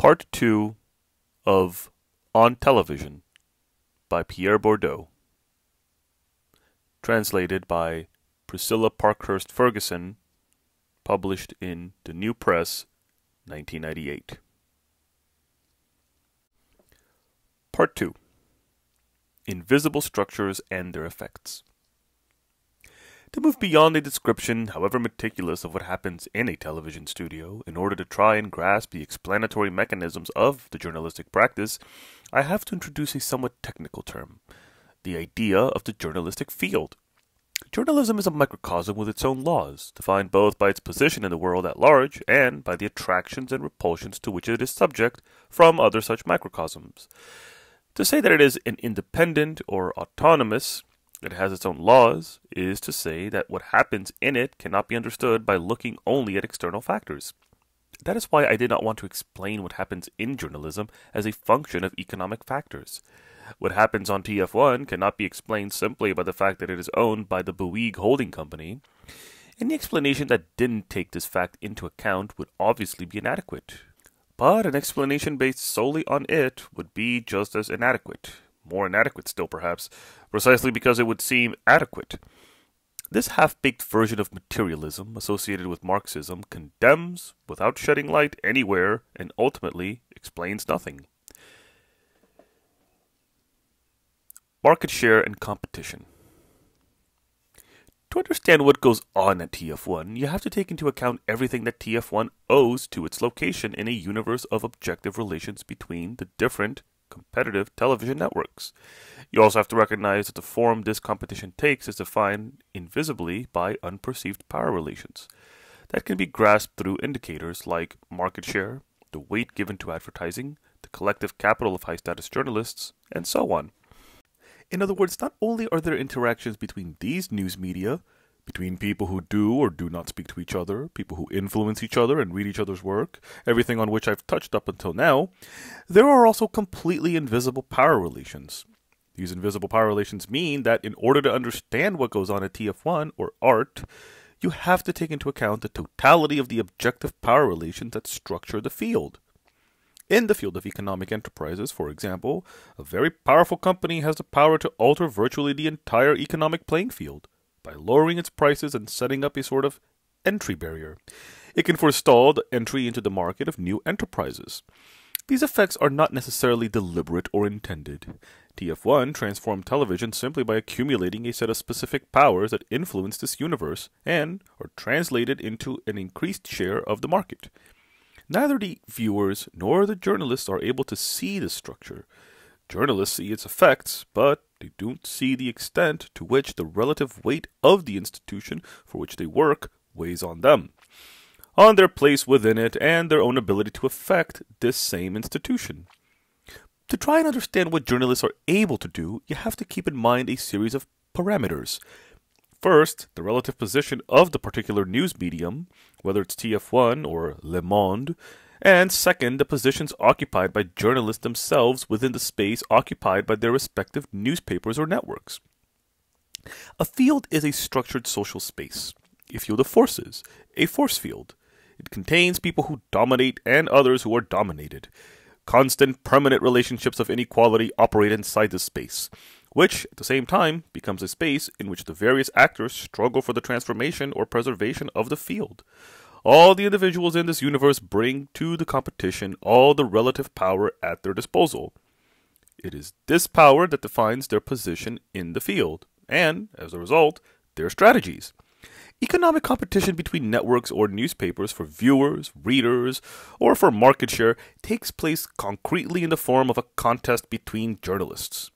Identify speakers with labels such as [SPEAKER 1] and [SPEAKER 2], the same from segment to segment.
[SPEAKER 1] Part 2 of On Television by Pierre Bourdieu. Translated by Priscilla Parkhurst Ferguson, published in The New Press, 1998. Part 2 Invisible Structures and Their Effects. To move beyond a description, however meticulous, of what happens in a television studio, in order to try and grasp the explanatory mechanisms of the journalistic practice, I have to introduce a somewhat technical term the idea of the journalistic field. Journalism is a microcosm with its own laws, defined both by its position in the world at large and by the attractions and repulsions to which it is subject from other such microcosms. To say that it is an independent or autonomous it has its own laws, is to say that what happens in it cannot be understood by looking only at external factors. That is why I did not want to explain what happens in journalism as a function of economic factors. What happens on TF1 cannot be explained simply by the fact that it is owned by the Bouygues Holding Company. Any explanation that didn't take this fact into account would obviously be inadequate. But an explanation based solely on it would be just as inadequate more inadequate still perhaps, precisely because it would seem adequate. This half baked version of materialism associated with Marxism condemns, without shedding light anywhere, and ultimately explains nothing. Market share and competition. To understand what goes on at TF1, you have to take into account everything that TF1 owes to its location in a universe of objective relations between the different competitive television networks. You also have to recognize that the form this competition takes is defined invisibly by unperceived power relations. That can be grasped through indicators like market share, the weight given to advertising, the collective capital of high status journalists, and so on. In other words, not only are there interactions between these news media, between people who do or do not speak to each other, people who influence each other and read each other's work, everything on which I've touched up until now, there are also completely invisible power relations. These invisible power relations mean that in order to understand what goes on at TF1 or Arte, you have to take into account the totality of the objective power relations that structure the field. In the field of economic enterprises, for example, a very powerful company has the power to alter virtually the entire economic playing field by lowering its prices and setting up a sort of entry barrier. It can forestall the entry into the market of new enterprises. These effects are not necessarily deliberate or intended. TF1 transformed television simply by accumulating a set of specific powers that influence this universe and are translated into an increased share of the market. Neither the viewers nor the journalists are able to see this structure. Journalists see its effects, but they don't see the extent to which the relative weight of the institution for which they work weighs on them, on their place within it, and their own ability to affect this same institution. To try and understand what journalists are able to do, you have to keep in mind a series of parameters. First, the relative position of the particular news medium, whether it's TF1 or Le Monde, and second, the positions occupied by journalists themselves within the space occupied by their respective newspapers or networks. A field is a structured social space, a field of forces, a force field. It contains people who dominate and others who are dominated. Constant, permanent relationships of inequality operate inside this space, which, at the same time, becomes a space in which the various actors struggle for the transformation or preservation of the field. All the individuals in this universe bring to the competition all the relative power at their disposal. It is this power that defines their position in the field, and, as a result, their strategies. Economic competition between networks or newspapers for viewers, readers, or for market share takes place concretely in the form of a contest between journalists.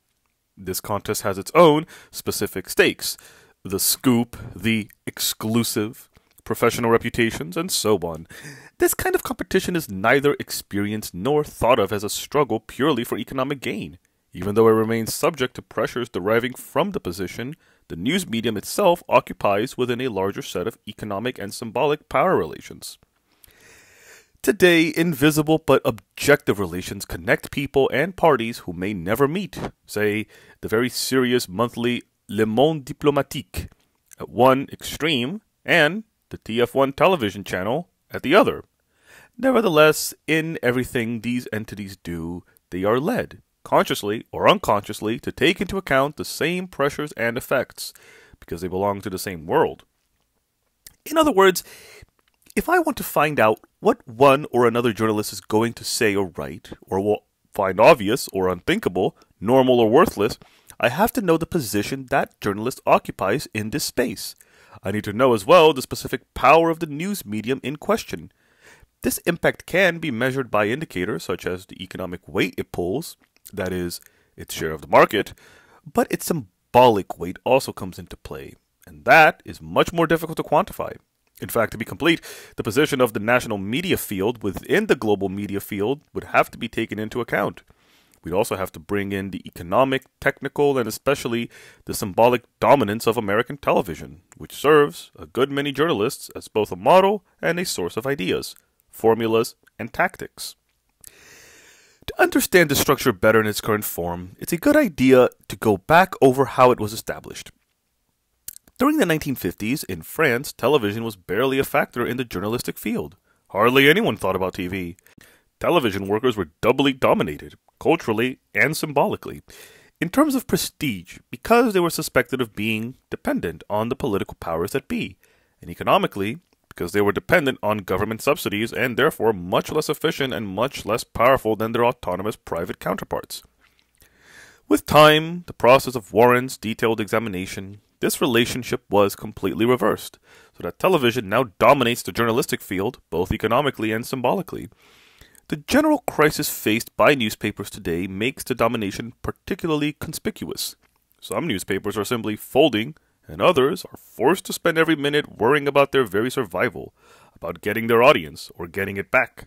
[SPEAKER 1] This contest has its own specific stakes the scoop, the exclusive, professional reputations, and so on. This kind of competition is neither experienced nor thought of as a struggle purely for economic gain. Even though it remains subject to pressures deriving from the position, the news medium itself occupies within a larger set of economic and symbolic power relations. Today, invisible but objective relations connect people and parties who may never meet. Say, the very serious monthly Le Monde Diplomatique at one extreme, and the TF1 television channel at the other. Nevertheless, in everything these entities do, they are led, consciously or unconsciously, to take into account the same pressures and effects, because they belong to the same world. In other words, if I want to find out what one or another journalist is going to say or write, or will find obvious or unthinkable, normal or worthless, I have to know the position that journalist occupies in this space. I need to know as well the specific power of the news medium in question. This impact can be measured by indicators such as the economic weight it pulls, that is, its share of the market, but its symbolic weight also comes into play, and that is much more difficult to quantify. In fact, to be complete, the position of the national media field within the global media field would have to be taken into account. We'd also have to bring in the economic, technical, and especially the symbolic dominance of American television, which serves a good many journalists as both a model and a source of ideas, formulas, and tactics. To understand the structure better in its current form, it's a good idea to go back over how it was established. During the 1950s, in France, television was barely a factor in the journalistic field. Hardly anyone thought about TV. Television workers were doubly dominated, culturally and symbolically, in terms of prestige, because they were suspected of being dependent on the political powers that be, and economically, because they were dependent on government subsidies and therefore much less efficient and much less powerful than their autonomous private counterparts. With time, the process of Warren's detailed examination, this relationship was completely reversed, so that television now dominates the journalistic field, both economically and symbolically. The general crisis faced by newspapers today makes the domination particularly conspicuous. Some newspapers are simply folding, and others are forced to spend every minute worrying about their very survival, about getting their audience or getting it back.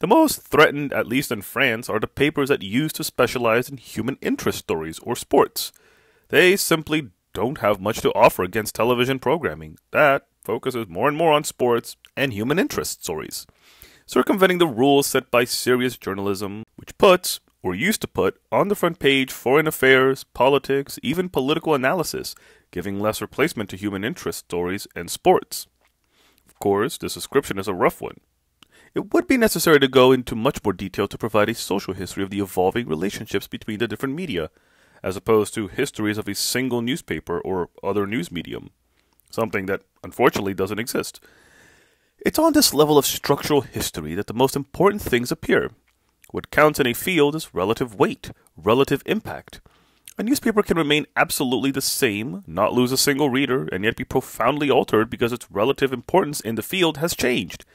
[SPEAKER 1] The most threatened, at least in France, are the papers that used to specialize in human interest stories or sports. They simply don't have much to offer against television programming that focuses more and more on sports and human interest stories, circumventing the rules set by serious journalism, which puts, or used to put, on the front page foreign affairs, politics, even political analysis, giving less replacement to human interest stories and sports. Of course, this description is a rough one. It would be necessary to go into much more detail to provide a social history of the evolving relationships between the different media as opposed to histories of a single newspaper or other news medium, something that unfortunately doesn't exist. It's on this level of structural history that the most important things appear. What counts in a field is relative weight, relative impact. A newspaper can remain absolutely the same, not lose a single reader, and yet be profoundly altered because its relative importance in the field has changed.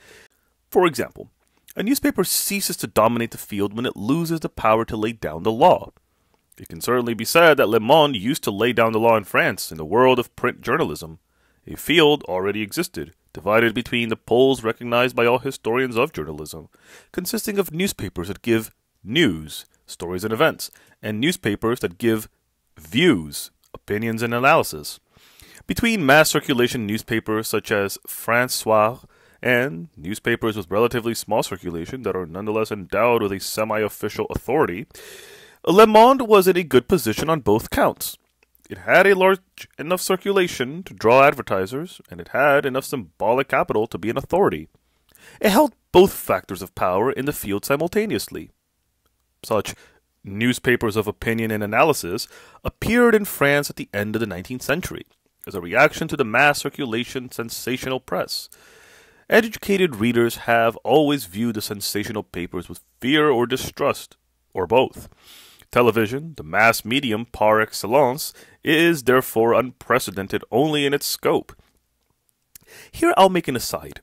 [SPEAKER 1] For example, a newspaper ceases to dominate the field when it loses the power to lay down the law. It can certainly be said that Le Monde used to lay down the law in France in the world of print journalism. A field already existed, divided between the poles recognized by all historians of journalism, consisting of newspapers that give news, stories and events, and newspapers that give views, opinions and analysis. Between mass circulation newspapers such as France Soir and newspapers with relatively small circulation that are nonetheless endowed with a semi official authority, Le Monde was in a good position on both counts. It had a large enough circulation to draw advertisers, and it had enough symbolic capital to be an authority. It held both factors of power in the field simultaneously. Such newspapers of opinion and analysis appeared in France at the end of the 19th century as a reaction to the mass circulation sensational press. Educated readers have always viewed the sensational papers with fear or distrust, or both. Television, the mass medium par excellence, is therefore unprecedented only in its scope. Here I'll make an aside.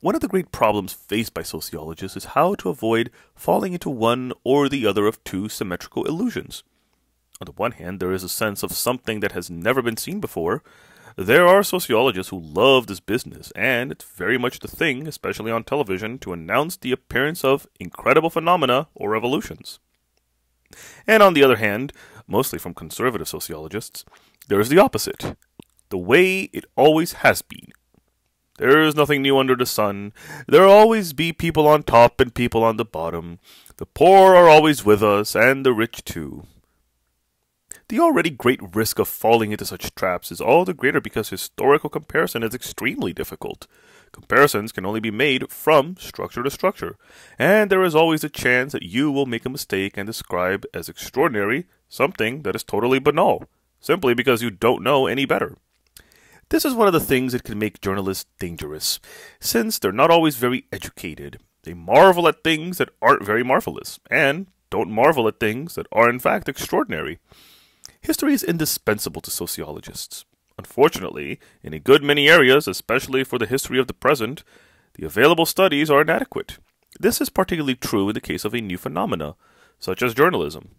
[SPEAKER 1] One of the great problems faced by sociologists is how to avoid falling into one or the other of two symmetrical illusions. On the one hand, there is a sense of something that has never been seen before. There are sociologists who love this business, and it's very much the thing, especially on television, to announce the appearance of incredible phenomena or revolutions. And on the other hand, mostly from conservative sociologists, there is the opposite the way it always has been. There is nothing new under the sun. There will always be people on top and people on the bottom. The poor are always with us, and the rich too. The already great risk of falling into such traps is all the greater because historical comparison is extremely difficult. Comparisons can only be made from structure to structure, and there is always a chance that you will make a mistake and describe as extraordinary something that is totally banal, simply because you don't know any better. This is one of the things that can make journalists dangerous, since they're not always very educated. They marvel at things that aren't very marvelous, and don't marvel at things that are in fact extraordinary. History is indispensable to sociologists. Unfortunately, in a good many areas, especially for the history of the present, the available studies are inadequate. This is particularly true in the case of a new phenomena, such as journalism.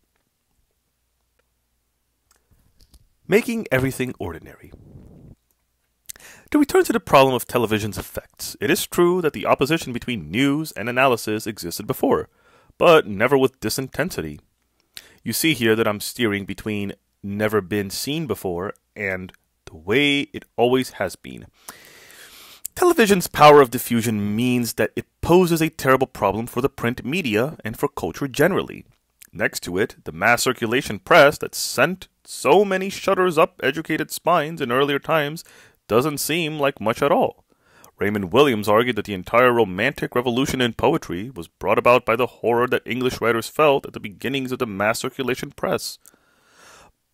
[SPEAKER 1] Making everything ordinary. To return to the problem of television's effects, it is true that the opposition between news and analysis existed before, but never with this intensity. You see here that I'm steering between never been seen before and the way it always has been. Television's power of diffusion means that it poses a terrible problem for the print media and for culture generally. Next to it, the mass circulation press that sent so many shutters up educated spines in earlier times doesn't seem like much at all. Raymond Williams argued that the entire romantic revolution in poetry was brought about by the horror that English writers felt at the beginnings of the mass circulation press.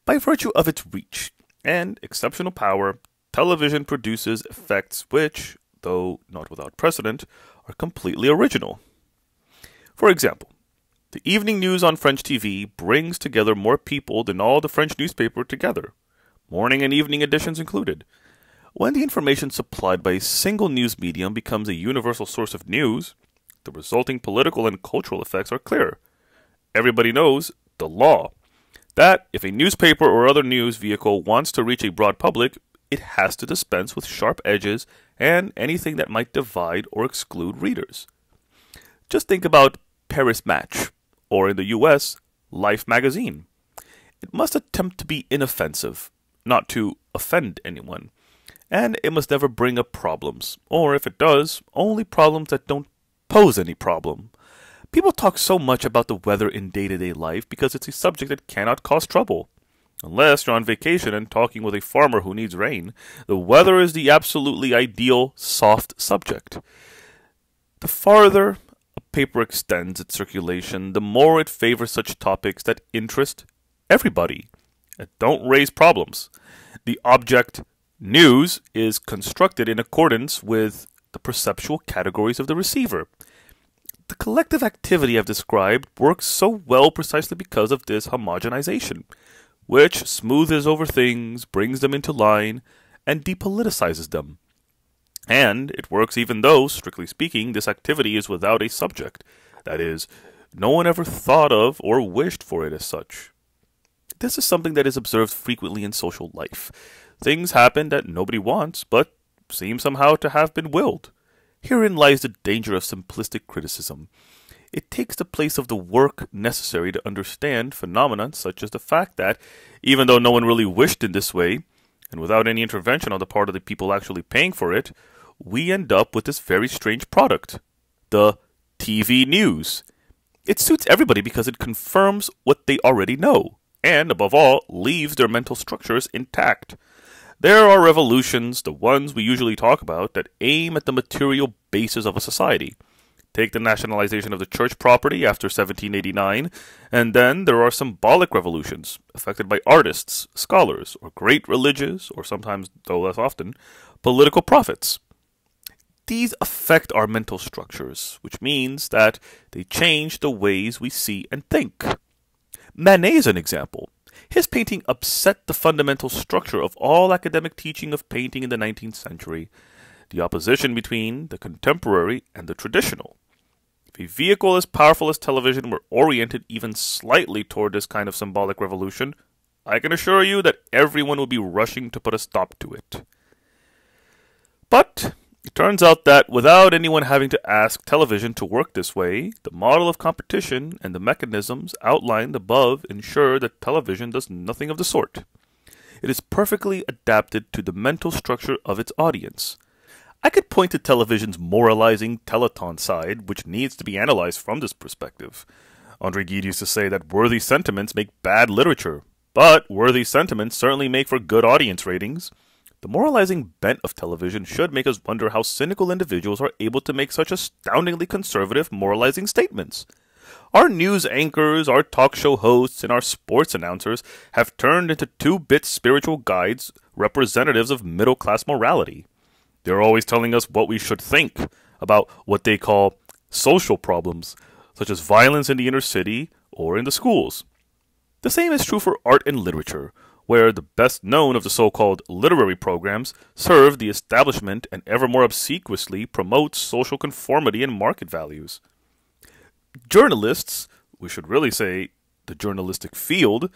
[SPEAKER 1] By virtue of its reach, and exceptional power, television produces effects which, though not without precedent, are completely original. For example, the evening news on French TV brings together more people than all the French newspaper together, morning and evening editions included. When the information supplied by a single news medium becomes a universal source of news, the resulting political and cultural effects are clear. Everybody knows the law that if a newspaper or other news vehicle wants to reach a broad public, it has to dispense with sharp edges and anything that might divide or exclude readers. Just think about Paris Match, or in the US, Life magazine. It must attempt to be inoffensive, not to offend anyone, and it must never bring up problems, or if it does, only problems that don't pose any problem. People talk so much about the weather in day to day life because it's a subject that cannot cause trouble. Unless you're on vacation and talking with a farmer who needs rain, the weather is the absolutely ideal soft subject. The farther a paper extends its circulation, the more it favors such topics that interest everybody and don't raise problems. The object news is constructed in accordance with the perceptual categories of the receiver. The collective activity I've described works so well precisely because of this homogenization, which smoothes over things, brings them into line, and depoliticizes them. And it works even though, strictly speaking, this activity is without a subject. That is, no one ever thought of or wished for it as such. This is something that is observed frequently in social life. Things happen that nobody wants, but seem somehow to have been willed. Herein lies the danger of simplistic criticism. It takes the place of the work necessary to understand phenomena such as the fact that, even though no one really wished in this way, and without any intervention on the part of the people actually paying for it, we end up with this very strange product the TV news. It suits everybody because it confirms what they already know, and above all, leaves their mental structures intact. There are revolutions, the ones we usually talk about, that aim at the material basis of a society. Take the nationalization of the church property after 1789, and then there are symbolic revolutions, affected by artists, scholars, or great religious, or sometimes, though less often, political prophets. These affect our mental structures, which means that they change the ways we see and think. Manet is an example. His painting upset the fundamental structure of all academic teaching of painting in the 19th century, the opposition between the contemporary and the traditional. If a vehicle as powerful as television were oriented even slightly toward this kind of symbolic revolution, I can assure you that everyone would be rushing to put a stop to it. But it turns out that without anyone having to ask television to work this way, the model of competition and the mechanisms outlined above ensure that television does nothing of the sort. It is perfectly adapted to the mental structure of its audience. I could point to television's moralizing telethon side, which needs to be analyzed from this perspective. Andre Gide used to say that worthy sentiments make bad literature, but worthy sentiments certainly make for good audience ratings. The moralizing bent of television should make us wonder how cynical individuals are able to make such astoundingly conservative moralizing statements. Our news anchors, our talk show hosts, and our sports announcers have turned into two bit spiritual guides, representatives of middle class morality. They're always telling us what we should think about what they call social problems, such as violence in the inner city or in the schools. The same is true for art and literature, where the best known of the so called literary programs serve the establishment and ever more obsequiously promote social conformity and market values. Journalists, we should really say the journalistic field,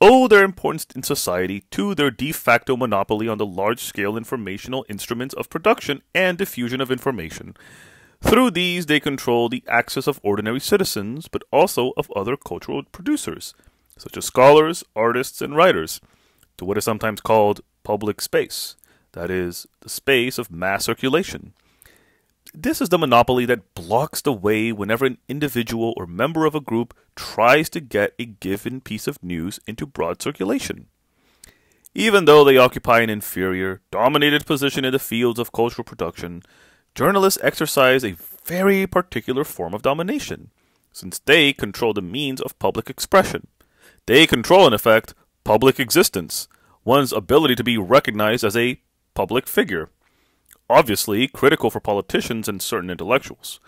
[SPEAKER 1] owe their importance in society to their de facto monopoly on the large scale informational instruments of production and diffusion of information. Through these, they control the access of ordinary citizens, but also of other cultural producers, such as scholars, artists, and writers, to what is sometimes called public space, that is, the space of mass circulation. This is the monopoly that blocks the way whenever an individual or member of a group tries to get a given piece of news into broad circulation. Even though they occupy an inferior, dominated position in the fields of cultural production, journalists exercise a very particular form of domination, since they control the means of public expression. They control, in effect, public existence, one's ability to be recognized as a public figure obviously critical for politicians and certain intellectuals.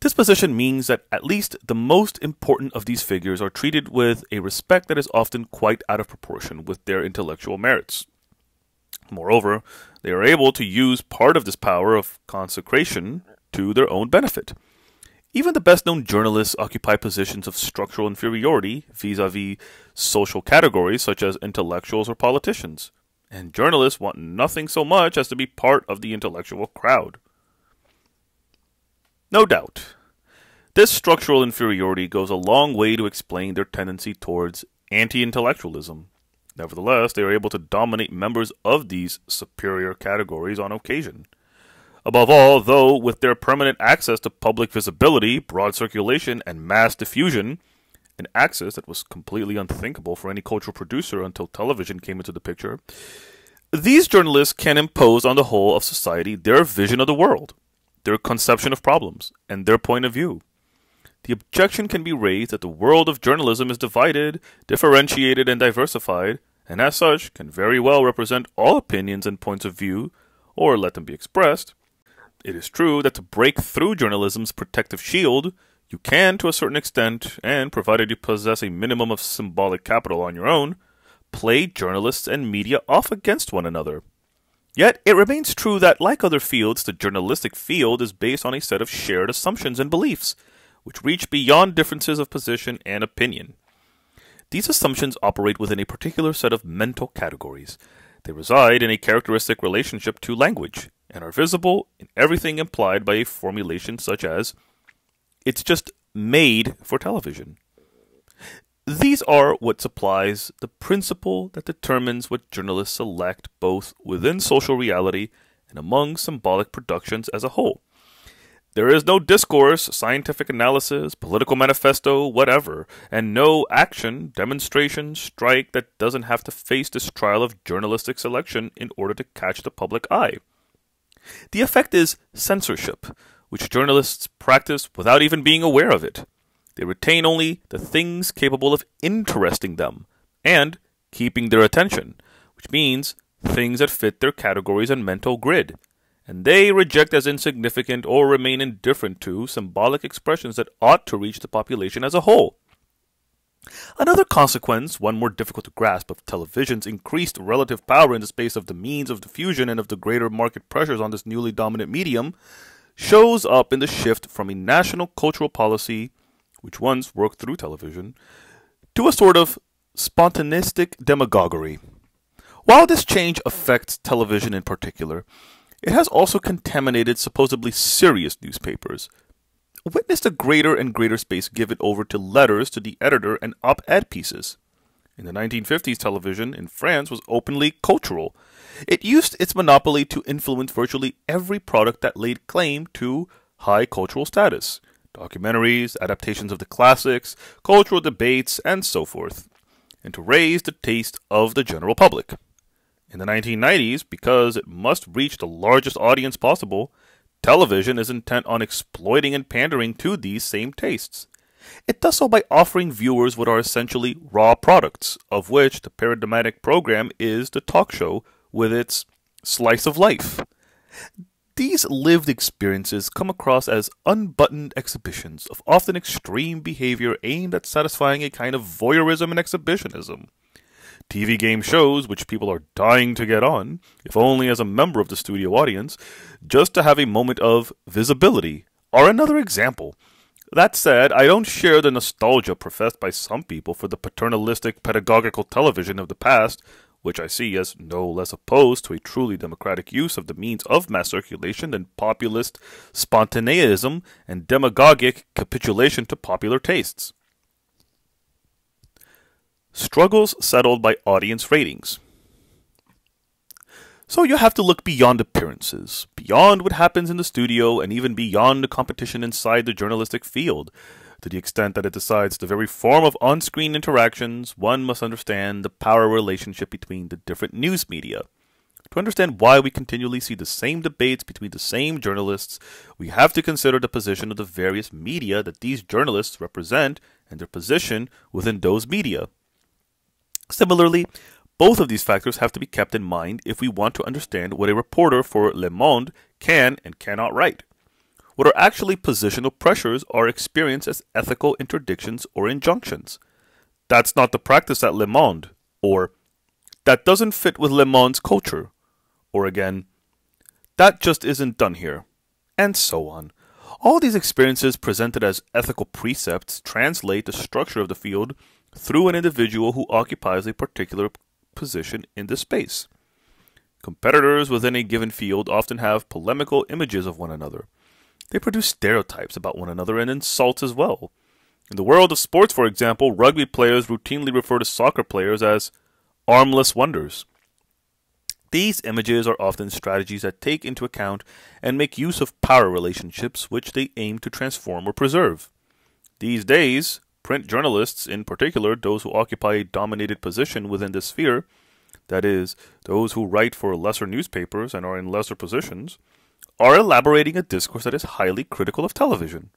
[SPEAKER 1] This position means that at least the most important of these figures are treated with a respect that is often quite out of proportion with their intellectual merits. Moreover, they are able to use part of this power of consecration to their own benefit. Even the best known journalists occupy positions of structural inferiority vis a vis social categories such as intellectuals or politicians and journalists want nothing so much as to be part of the intellectual crowd. No doubt, this structural inferiority goes a long way to explain their tendency towards anti intellectualism. Nevertheless, they are able to dominate members of these superior categories on occasion. Above all, though, with their permanent access to public visibility, broad circulation, and mass diffusion, an access that was completely unthinkable for any cultural producer until television came into the picture. These journalists can impose on the whole of society their vision of the world, their conception of problems, and their point of view. The objection can be raised that the world of journalism is divided, differentiated, and diversified, and as such can very well represent all opinions and points of view, or let them be expressed. It is true that to break through journalism's protective shield, you can, to a certain extent, and provided you possess a minimum of symbolic capital on your own, play journalists and media off against one another. Yet it remains true that, like other fields, the journalistic field is based on a set of shared assumptions and beliefs, which reach beyond differences of position and opinion. These assumptions operate within a particular set of mental categories. They reside in a characteristic relationship to language, and are visible in everything implied by a formulation such as it's just made for television. These are what supplies the principle that determines what journalists select both within social reality and among symbolic productions as a whole. There is no discourse, scientific analysis, political manifesto, whatever, and no action, demonstration, strike that doesn't have to face this trial of journalistic selection in order to catch the public eye. The effect is censorship, which journalists practice without even being aware of it. They retain only the things capable of interesting them and keeping their attention, which means things that fit their categories and mental grid. And they reject as insignificant or remain indifferent to symbolic expressions that ought to reach the population as a whole. Another consequence, one more difficult to grasp, of television's increased relative power in the space of the means of diffusion and of the greater market pressures on this newly dominant medium shows up in the shift from a national cultural policy, which once worked through television, to a sort of spontanistic demagoguery. While this change affects television in particular, it has also contaminated supposedly serious newspapers. Witnessed a greater and greater space given over to letters to the editor and op ed pieces. In the 1950s, television in France was openly cultural it used its monopoly to influence virtually every product that laid claim to high cultural status documentaries, adaptations of the classics, cultural debates, and so forth, and to raise the taste of the general public. In the 1990s, because it must reach the largest audience possible, television is intent on exploiting and pandering to these same tastes. It does so by offering viewers what are essentially raw products, of which the paradigmatic program is the talk show with its slice of life. These lived experiences come across as unbuttoned exhibitions of often extreme behavior aimed at satisfying a kind of voyeurism and exhibitionism. TV game shows, which people are dying to get on, if only as a member of the studio audience, just to have a moment of visibility, are another example. That said, I don't share the nostalgia professed by some people for the paternalistic pedagogical television of the past, which I see as no less opposed to a truly democratic use of the means of mass circulation than populist spontaneism and demagogic capitulation to popular tastes. Struggles settled by audience ratings. So you have to look beyond appearances, beyond what happens in the studio, and even beyond the competition inside the journalistic field. To the extent that it decides the very form of on screen interactions, one must understand the power relationship between the different news media. To understand why we continually see the same debates between the same journalists, we have to consider the position of the various media that these journalists represent and their position within those media. Similarly, both of these factors have to be kept in mind if we want to understand what a reporter for Le Monde can and cannot write. What are actually positional pressures are experienced as ethical interdictions or injunctions. That's not the practice at Le Monde, or that doesn't fit with Le Monde's culture, or again, that just isn't done here, and so on. All these experiences presented as ethical precepts translate the structure of the field through an individual who occupies a particular position in the space. Competitors within a given field often have polemical images of one another. They produce stereotypes about one another and insults as well. In the world of sports, for example, rugby players routinely refer to soccer players as armless wonders. These images are often strategies that take into account and make use of power relationships which they aim to transform or preserve. These days, Print journalists, in particular those who occupy a dominated position within this sphere, that is, those who write for lesser newspapers and are in lesser positions, are elaborating a discourse that is highly critical of television.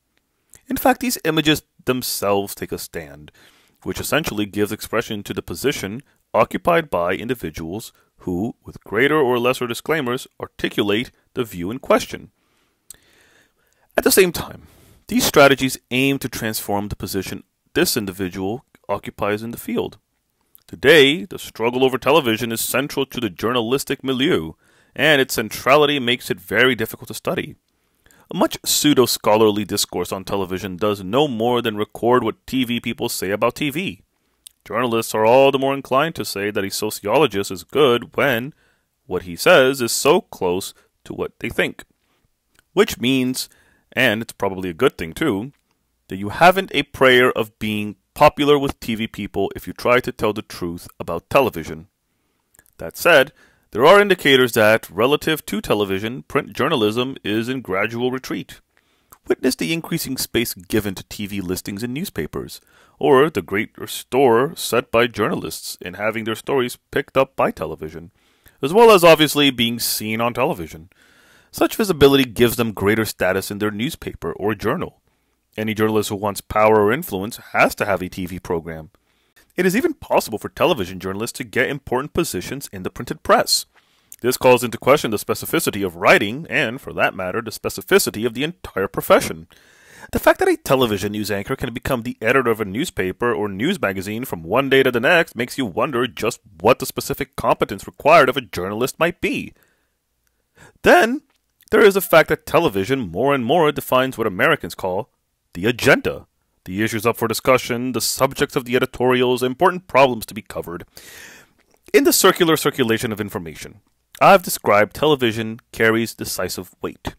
[SPEAKER 1] In fact, these images themselves take a stand, which essentially gives expression to the position occupied by individuals who, with greater or lesser disclaimers, articulate the view in question. At the same time, these strategies aim to transform the position this individual occupies in the field. Today, the struggle over television is central to the journalistic milieu, and its centrality makes it very difficult to study. Much pseudo scholarly discourse on television does no more than record what TV people say about TV. Journalists are all the more inclined to say that a sociologist is good when what he says is so close to what they think. Which means, and it's probably a good thing too, that you haven't a prayer of being popular with TV people if you try to tell the truth about television. That said, there are indicators that, relative to television, print journalism is in gradual retreat. Witness the increasing space given to TV listings in newspapers, or the greater store set by journalists in having their stories picked up by television, as well as obviously being seen on television. Such visibility gives them greater status in their newspaper or journal, any journalist who wants power or influence has to have a TV program. It is even possible for television journalists to get important positions in the printed press. This calls into question the specificity of writing, and, for that matter, the specificity of the entire profession. The fact that a television news anchor can become the editor of a newspaper or news magazine from one day to the next makes you wonder just what the specific competence required of a journalist might be. Then, there is the fact that television more and more defines what Americans call the agenda, the issues up for discussion, the subjects of the editorials, important problems to be covered. In the circular circulation of information, I've described television carries decisive weight.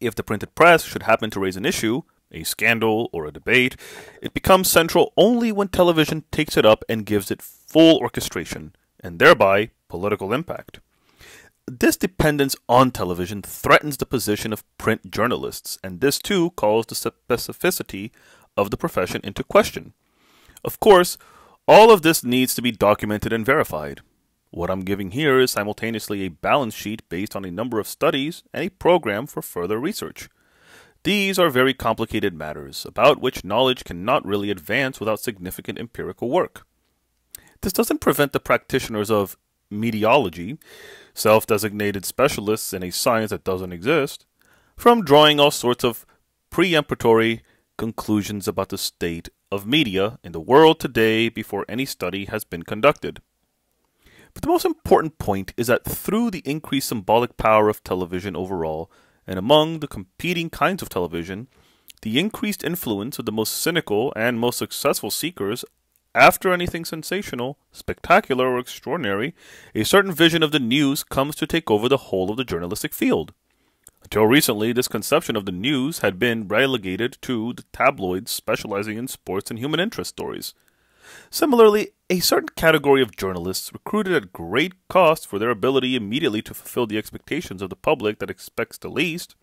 [SPEAKER 1] If the printed press should happen to raise an issue, a scandal, or a debate, it becomes central only when television takes it up and gives it full orchestration, and thereby political impact. This dependence on television threatens the position of print journalists, and this too calls the specificity of the profession into question. Of course, all of this needs to be documented and verified. What I'm giving here is simultaneously a balance sheet based on a number of studies and a program for further research. These are very complicated matters, about which knowledge cannot really advance without significant empirical work. This doesn't prevent the practitioners of mediology, self designated specialists in a science that doesn't exist, from drawing all sorts of preemptory conclusions about the state of media in the world today before any study has been conducted. But the most important point is that through the increased symbolic power of television overall, and among the competing kinds of television, the increased influence of the most cynical and most successful seekers after anything sensational, spectacular, or extraordinary, a certain vision of the news comes to take over the whole of the journalistic field. Until recently, this conception of the news had been relegated to the tabloids specializing in sports and human interest stories. Similarly, a certain category of journalists recruited at great cost for their ability immediately to fulfill the expectations of the public that expects the least,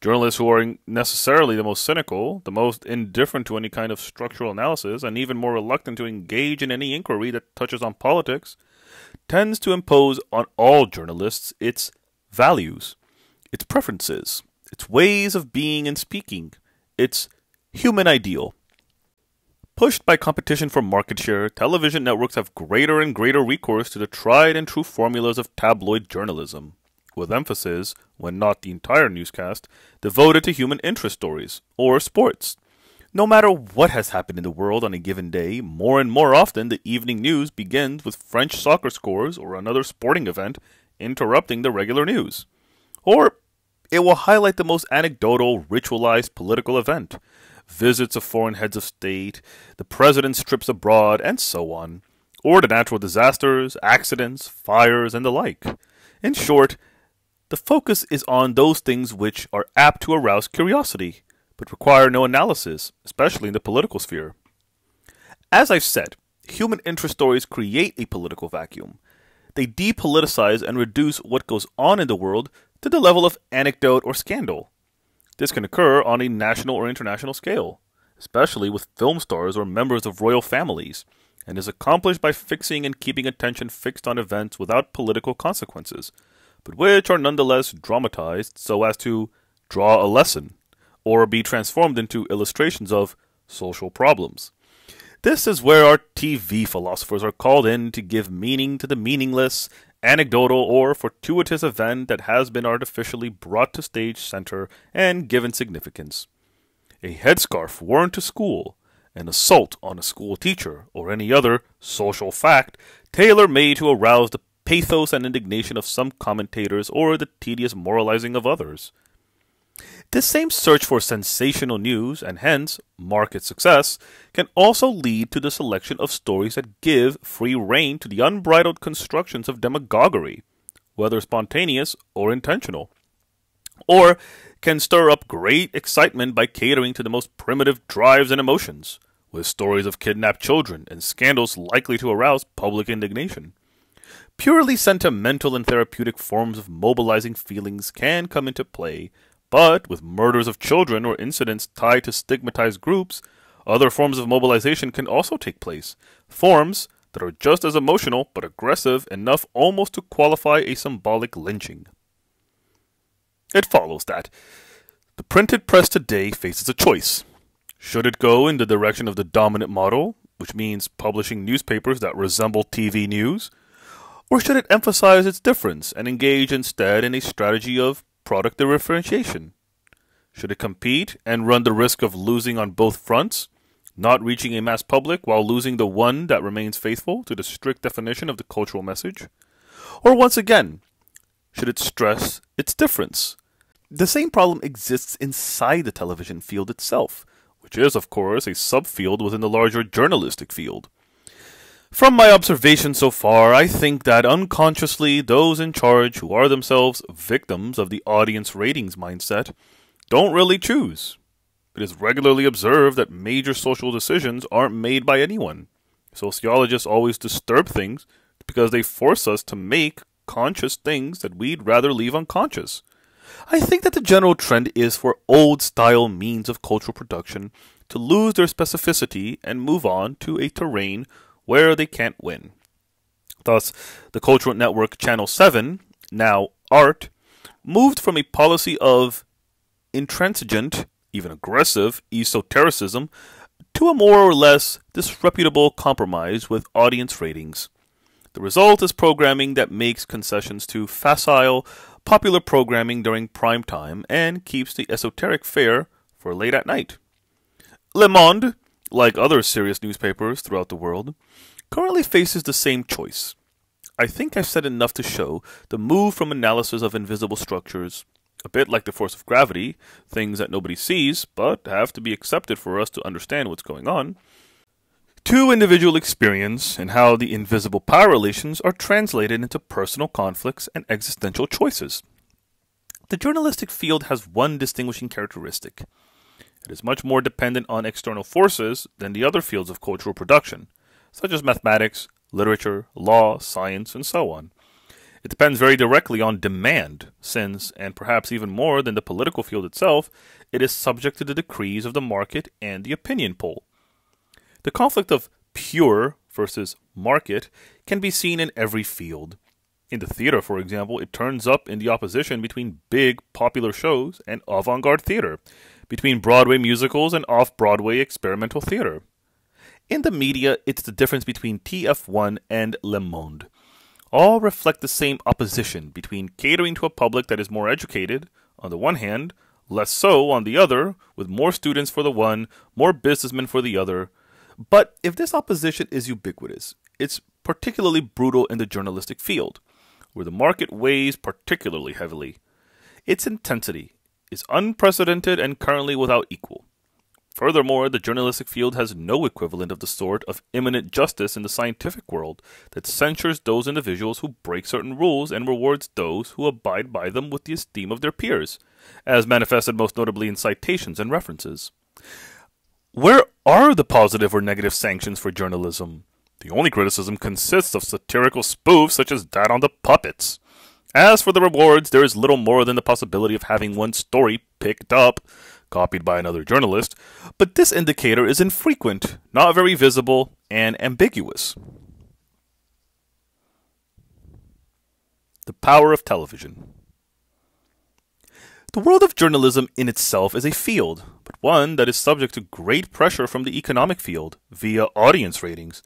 [SPEAKER 1] journalists who are necessarily the most cynical, the most indifferent to any kind of structural analysis, and even more reluctant to engage in any inquiry that touches on politics, tends to impose on all journalists its values, its preferences, its ways of being and speaking, its human ideal. Pushed by competition for market share, television networks have greater and greater recourse to the tried and true formulas of tabloid journalism, with emphasis, when not the entire newscast, devoted to human interest stories or sports. No matter what has happened in the world on a given day, more and more often the evening news begins with French soccer scores or another sporting event interrupting the regular news. Or it will highlight the most anecdotal, ritualized political event visits of foreign heads of state, the president's trips abroad, and so on, or the natural disasters, accidents, fires, and the like. In short, the focus is on those things which are apt to arouse curiosity, but require no analysis, especially in the political sphere. As I've said, human interest stories create a political vacuum. They depoliticize and reduce what goes on in the world to the level of anecdote or scandal. This can occur on a national or international scale, especially with film stars or members of royal families, and is accomplished by fixing and keeping attention fixed on events without political consequences, but which are nonetheless dramatized so as to draw a lesson or be transformed into illustrations of social problems. This is where our TV philosophers are called in to give meaning to the meaningless anecdotal or fortuitous event that has been artificially brought to stage center and given significance. A headscarf worn to school, an assault on a school teacher, or any other social fact tailor made to arouse the pathos and indignation of some commentators or the tedious moralizing of others. This same search for sensational news, and hence market success, can also lead to the selection of stories that give free rein to the unbridled constructions of demagoguery, whether spontaneous or intentional. Or can stir up great excitement by catering to the most primitive drives and emotions, with stories of kidnapped children and scandals likely to arouse public indignation. Purely sentimental and therapeutic forms of mobilizing feelings can come into play but with murders of children or incidents tied to stigmatized groups, other forms of mobilization can also take place. Forms that are just as emotional but aggressive enough almost to qualify a symbolic lynching. It follows that the printed press today faces a choice. Should it go in the direction of the dominant model, which means publishing newspapers that resemble TV news? Or should it emphasize its difference and engage instead in a strategy of product differentiation? Should it compete and run the risk of losing on both fronts, not reaching a mass public while losing the one that remains faithful to the strict definition of the cultural message? Or once again, should it stress its difference? The same problem exists inside the television field itself, which is, of course, a subfield within the larger journalistic field. From my observation so far, I think that unconsciously those in charge, who are themselves victims of the audience ratings mindset, don't really choose. It is regularly observed that major social decisions aren't made by anyone. Sociologists always disturb things because they force us to make conscious things that we'd rather leave unconscious. I think that the general trend is for old style means of cultural production to lose their specificity and move on to a terrain where they can't win. Thus, the Cultural Network Channel 7, now Arte, moved from a policy of intransigent, even aggressive, esotericism to a more or less disreputable compromise with audience ratings. The result is programming that makes concessions to facile, popular programming during prime time and keeps the esoteric fare for late at night. Le Monde, like other serious newspapers throughout the world, currently faces the same choice. I think I've said enough to show the move from analysis of invisible structures, a bit like the force of gravity, things that nobody sees but have to be accepted for us to understand what's going on, to individual experience and how the invisible power relations are translated into personal conflicts and existential choices. The journalistic field has one distinguishing characteristic. It is much more dependent on external forces than the other fields of cultural production, such as mathematics, literature, law, science, and so on. It depends very directly on demand, since, and perhaps even more than the political field itself, it is subject to the decrees of the market and the opinion poll. The conflict of pure versus market can be seen in every field. In the theater, for example, it turns up in the opposition between big, popular shows and avant garde theater, between Broadway musicals and off Broadway experimental theater. In the media, it's the difference between TF1 and Le Monde. All reflect the same opposition between catering to a public that is more educated, on the one hand, less so on the other, with more students for the one, more businessmen for the other. But if this opposition is ubiquitous, it's particularly brutal in the journalistic field, where the market weighs particularly heavily. Its intensity is unprecedented and currently without equal. Furthermore, the journalistic field has no equivalent of the sort of immanent justice in the scientific world that censures those individuals who break certain rules and rewards those who abide by them with the esteem of their peers, as manifested most notably in citations and references. Where are the positive or negative sanctions for journalism? The only criticism consists of satirical spoofs such as that on the puppets. As for the rewards, there is little more than the possibility of having one story picked up copied by another journalist, but this indicator is infrequent, not very visible, and ambiguous. The power of television. The world of journalism in itself is a field, but one that is subject to great pressure from the economic field via audience ratings.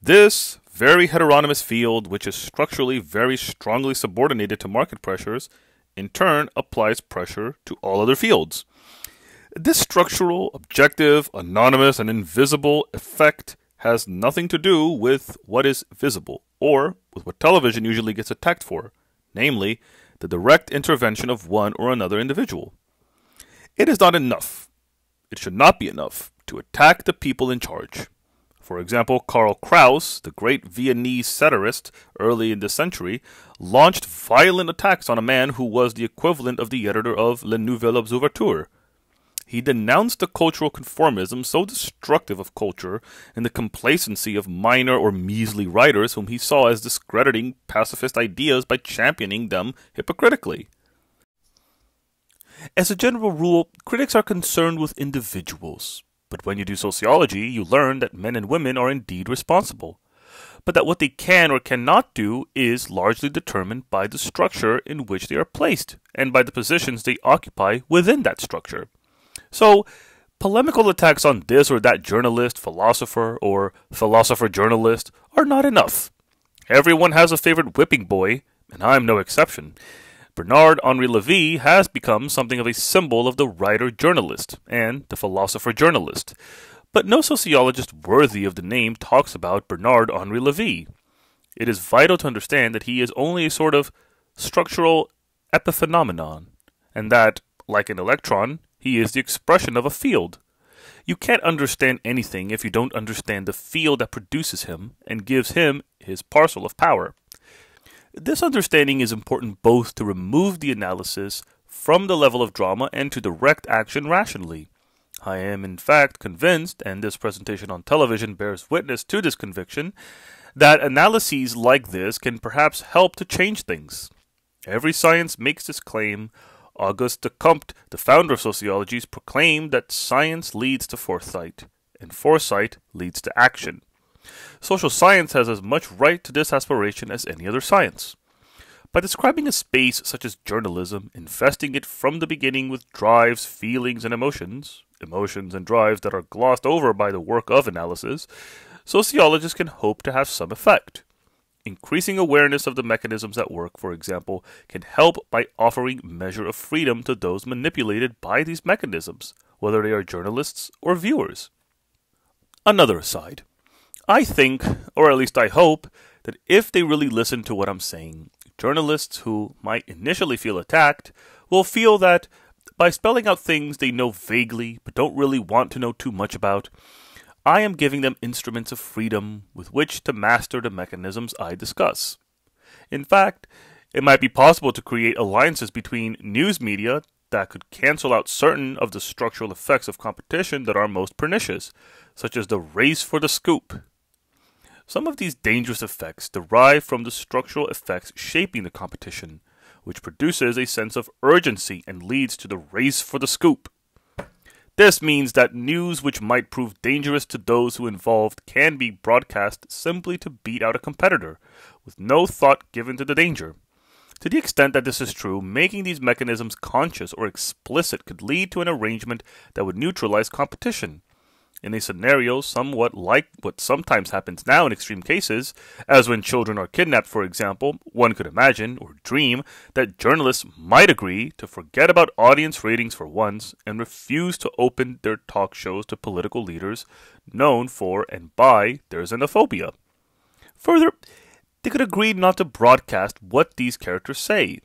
[SPEAKER 1] This very heteronomous field, which is structurally very strongly subordinated to market pressures, in turn applies pressure to all other fields. This structural, objective, anonymous, and invisible effect has nothing to do with what is visible, or with what television usually gets attacked for, namely, the direct intervention of one or another individual. It is not enough, it should not be enough, to attack the people in charge. For example, Karl Kraus, the great Viennese satirist early in the century, launched violent attacks on a man who was the equivalent of the editor of Le Nouvel Observateur, he denounced the cultural conformism so destructive of culture and the complacency of minor or measly writers whom he saw as discrediting pacifist ideas by championing them hypocritically. As a general rule, critics are concerned with individuals. But when you do sociology, you learn that men and women are indeed responsible, but that what they can or cannot do is largely determined by the structure in which they are placed and by the positions they occupy within that structure. So, polemical attacks on this or that journalist, philosopher, or philosopher journalist are not enough. Everyone has a favorite whipping boy, and I'm no exception. Bernard Henri Levy has become something of a symbol of the writer journalist and the philosopher journalist. But no sociologist worthy of the name talks about Bernard Henri Levy. It is vital to understand that he is only a sort of structural epiphenomenon, and that, like an electron, he is the expression of a field. You can't understand anything if you don't understand the field that produces him and gives him his parcel of power. This understanding is important both to remove the analysis from the level of drama and to direct action rationally. I am, in fact, convinced, and this presentation on television bears witness to this conviction, that analyses like this can perhaps help to change things. Every science makes this claim, Auguste Comte, the founder of sociology, proclaimed that science leads to foresight, and foresight leads to action. Social science has as much right to this aspiration as any other science. By describing a space such as journalism, infesting it from the beginning with drives, feelings, and emotions, emotions and drives that are glossed over by the work of analysis, sociologists can hope to have some effect. Increasing awareness of the mechanisms at work, for example, can help by offering measure of freedom to those manipulated by these mechanisms, whether they are journalists or viewers. Another aside. I think, or at least I hope, that if they really listen to what I'm saying, journalists who might initially feel attacked will feel that by spelling out things they know vaguely but don't really want to know too much about, I am giving them instruments of freedom with which to master the mechanisms I discuss. In fact, it might be possible to create alliances between news media that could cancel out certain of the structural effects of competition that are most pernicious, such as the race for the scoop. Some of these dangerous effects derive from the structural effects shaping the competition, which produces a sense of urgency and leads to the race for the scoop. This means that news which might prove dangerous to those who involved can be broadcast simply to beat out a competitor, with no thought given to the danger. To the extent that this is true, making these mechanisms conscious or explicit could lead to an arrangement that would neutralize competition in a scenario somewhat like what sometimes happens now in extreme cases, as when children are kidnapped, for example, one could imagine or dream that journalists might agree to forget about audience ratings for once and refuse to open their talk shows to political leaders known for and by their xenophobia. Further, they could agree not to broadcast what these characters say.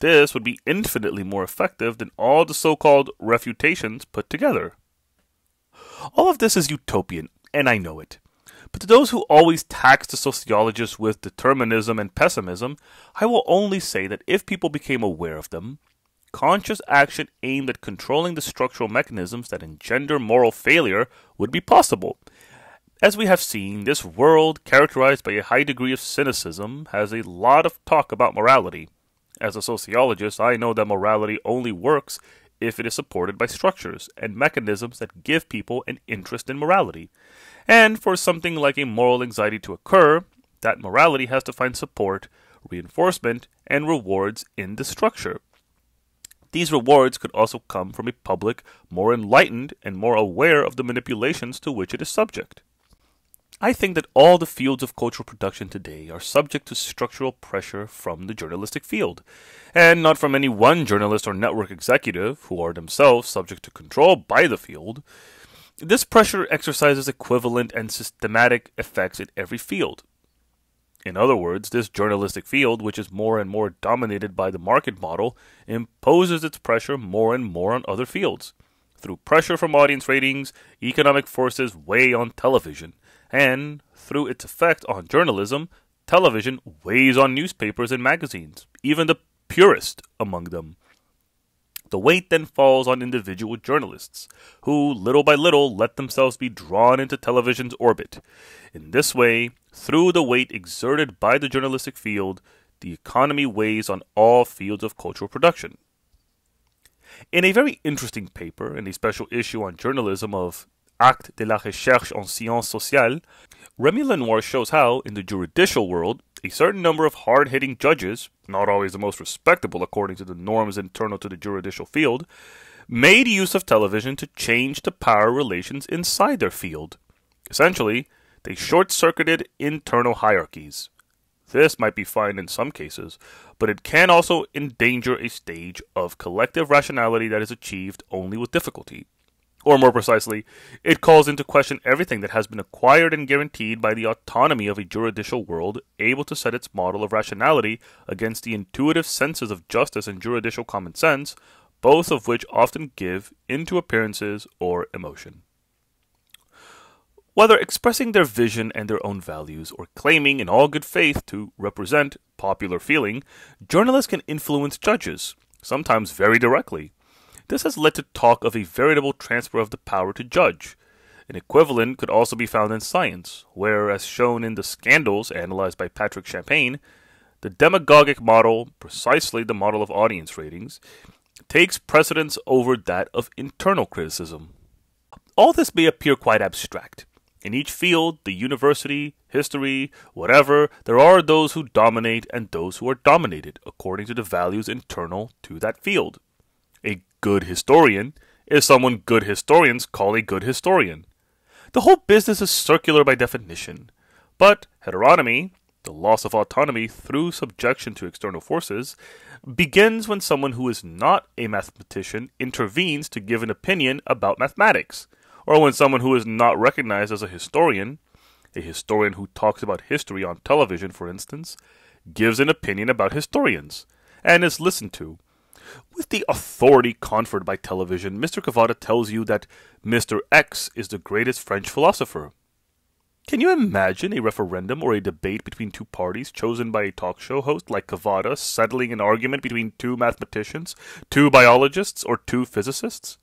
[SPEAKER 1] This would be infinitely more effective than all the so called refutations put together. All of this is utopian, and I know it. But to those who always tax the sociologists with determinism and pessimism, I will only say that if people became aware of them, conscious action aimed at controlling the structural mechanisms that engender moral failure would be possible. As we have seen, this world, characterized by a high degree of cynicism, has a lot of talk about morality. As a sociologist, I know that morality only works if it is supported by structures and mechanisms that give people an interest in morality. And for something like a moral anxiety to occur, that morality has to find support, reinforcement, and rewards in the structure. These rewards could also come from a public more enlightened and more aware of the manipulations to which it is subject. I think that all the fields of cultural production today are subject to structural pressure from the journalistic field, and not from any one journalist or network executive, who are themselves subject to control by the field. This pressure exercises equivalent and systematic effects in every field. In other words, this journalistic field, which is more and more dominated by the market model, imposes its pressure more and more on other fields. Through pressure from audience ratings, economic forces weigh on television and through its effect on journalism, television weighs on newspapers and magazines, even the purest among them. The weight then falls on individual journalists, who little by little let themselves be drawn into television's orbit. In this way, through the weight exerted by the journalistic field, the economy weighs on all fields of cultural production. In a very interesting paper in a special issue on journalism of Actes de la recherche en sciences sociales, Rémi Lenoir shows how, in the juridical world, a certain number of hard hitting judges, not always the most respectable according to the norms internal to the juridical field, made use of television to change the power relations inside their field. Essentially, they short circuited internal hierarchies. This might be fine in some cases, but it can also endanger a stage of collective rationality that is achieved only with difficulty. Or more precisely, it calls into question everything that has been acquired and guaranteed by the autonomy of a juridical world able to set its model of rationality against the intuitive senses of justice and juridical common sense, both of which often give into appearances or emotion. Whether expressing their vision and their own values, or claiming in all good faith to represent popular feeling, journalists can influence judges, sometimes very directly. This has led to talk of a veritable transfer of the power to judge. An equivalent could also be found in science, where, as shown in the scandals analyzed by Patrick Champagne, the demagogic model, precisely the model of audience ratings, takes precedence over that of internal criticism. All this may appear quite abstract, In each field, the university, history, whatever, there are those who dominate and those who are dominated according to the values internal to that field. A good historian is someone good historians call a good historian. The whole business is circular by definition. But heteronomy, the loss of autonomy through subjection to external forces, begins when someone who is not a mathematician intervenes to give an opinion about mathematics, or when someone who is not recognized as a historian, a historian who talks about history on television, for instance, gives an opinion about historians and is listened to. With the authority conferred by television, Mr. Cavada tells you that Mr. X is the greatest French philosopher. Can you imagine a referendum or a debate between two parties chosen by a talk show host like Cavada settling an argument between two mathematicians, two biologists, or two physicists?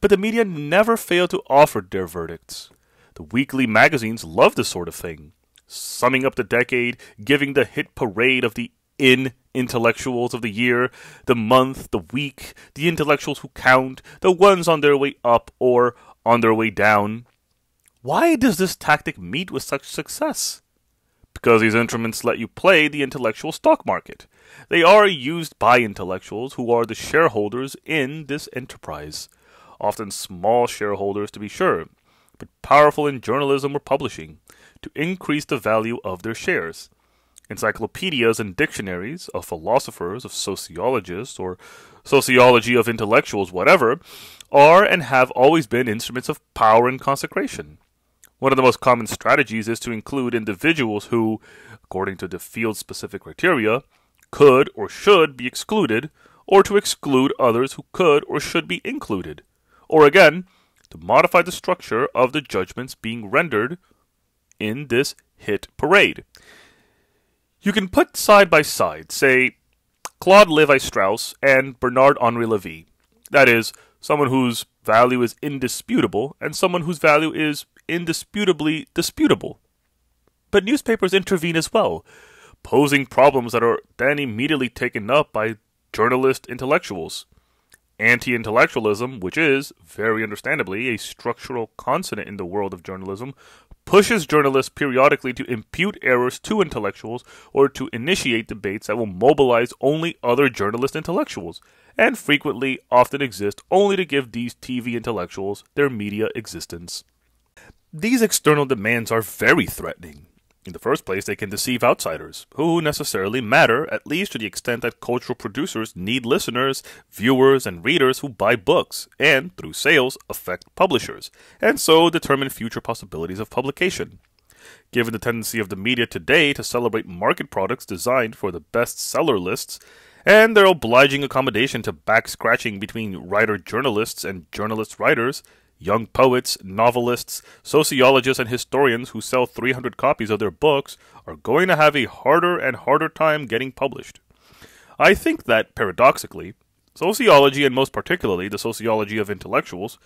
[SPEAKER 1] But the media never fail to offer their verdicts. The weekly magazines love this sort of thing, summing up the decade, giving the hit parade of the in intellectuals of the year, the month, the week, the intellectuals who count, the ones on their way up or on their way down. Why does this tactic meet with such success? Because these instruments let you play the intellectual stock market. They are used by intellectuals who are the shareholders in this enterprise. Often small shareholders, to be sure, but powerful in journalism or publishing, to increase the value of their shares. Encyclopedias and dictionaries of philosophers, of sociologists, or sociology of intellectuals, whatever, are and have always been instruments of power and consecration. One of the most common strategies is to include individuals who, according to the field specific criteria, could or should be excluded, or to exclude others who could or should be included, or again, to modify the structure of the judgments being rendered in this hit parade. You can put side by side, say, Claude Levi Strauss and Bernard Henri Levy. That is, someone whose value is indisputable and someone whose value is indisputably disputable. But newspapers intervene as well, posing problems that are then immediately taken up by journalist intellectuals. Anti intellectualism, which is, very understandably, a structural consonant in the world of journalism, pushes journalists periodically to impute errors to intellectuals or to initiate debates that will mobilize only other journalist intellectuals, and frequently often exist only to give these TV intellectuals their media existence. These external demands are very threatening. In the first place, they can deceive outsiders, who necessarily matter, at least to the extent that cultural producers need listeners, viewers, and readers who buy books, and, through sales, affect publishers, and so determine future possibilities of publication. Given the tendency of the media today to celebrate market products designed for the bestseller lists, and their obliging accommodation to back scratching between writer journalists and journalist writers, Young poets, novelists, sociologists, and historians who sell 300 copies of their books are going to have a harder and harder time getting published. I think that, paradoxically, sociology, and most particularly the sociology of intellectuals,